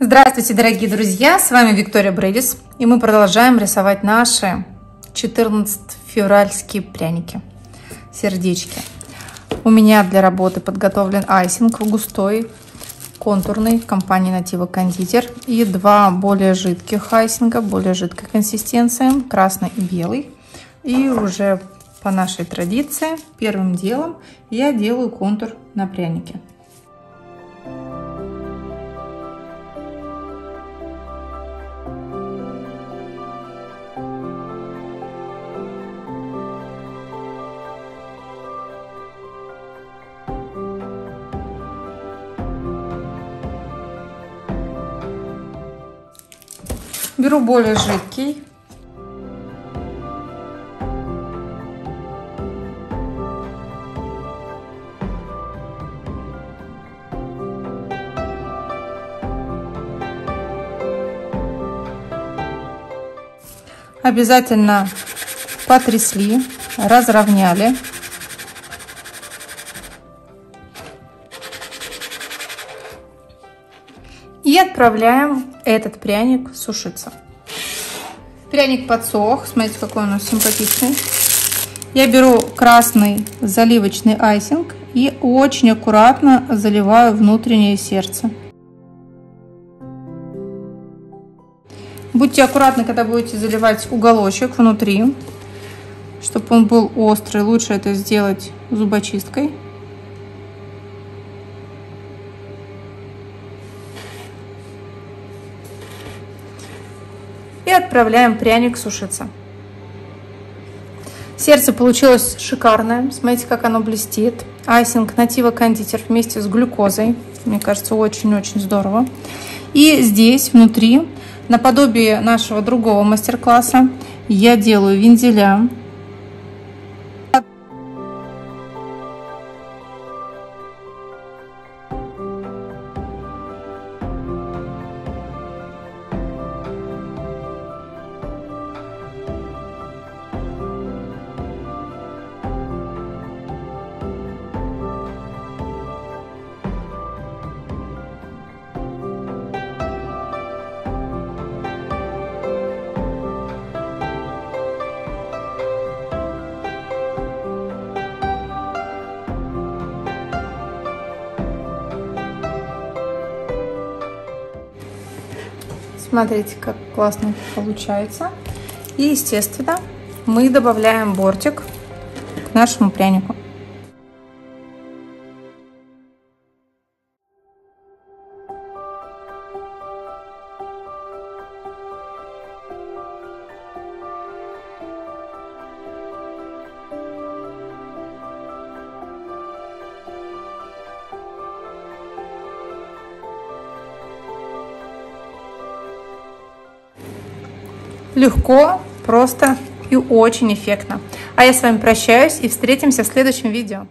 Здравствуйте, дорогие друзья! С вами Виктория Бредис, и мы продолжаем рисовать наши 14 февральские пряники, сердечки. У меня для работы подготовлен айсинг густой, контурный, компании Натива Кондитер, и два более жидких айсинга, более жидкой консистенции, красный и белый. И уже по нашей традиции, первым делом я делаю контур на прянике. Беру более жидкий. Обязательно потрясли, разровняли. И отправляем этот пряник сушиться. Пряник подсох. Смотрите, какой он у нас симпатичный. Я беру красный заливочный айсинг и очень аккуратно заливаю внутреннее сердце. Будьте аккуратны, когда будете заливать уголочек внутри, чтобы он был острый. Лучше это сделать зубочисткой. И отправляем пряник сушиться. Сердце получилось шикарное. Смотрите, как оно блестит. Айсинг Натива кондитер вместе с глюкозой. Мне кажется, очень-очень здорово. И здесь, внутри, наподобие нашего другого мастер-класса, я делаю вензеля Смотрите, как классно получается. И, естественно, мы добавляем бортик к нашему прянику. Легко, просто и очень эффектно. А я с вами прощаюсь и встретимся в следующем видео.